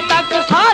तक सा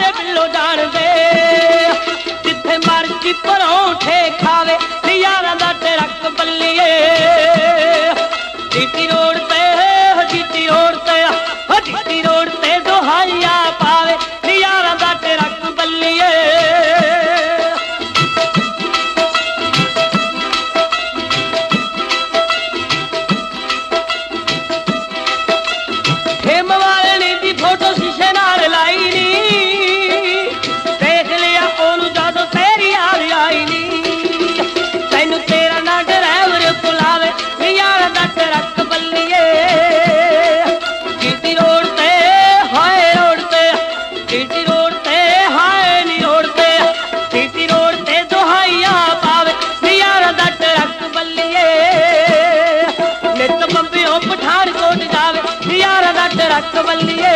కట్టవల్లియే